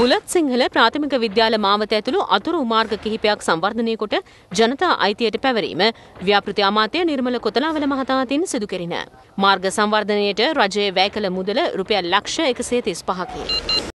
බුලත් සිංහල ප්‍රාථමික විද්‍යාල මාවත ඇතුළු අතුරු මාර්ග කිහිපයක් සංවර්ධනය කොට ජනතා අයිතියට පැවරීම ව්‍යාපෘති අමාත්‍ය නිර්මල කොතලාවල මහතා අතින් සිදු කෙරින. මාර්ග සංවර්ධනයට රජය වැය කළ මුදල රුපියල් ලක්ෂ එකසේ තිස් පහකි.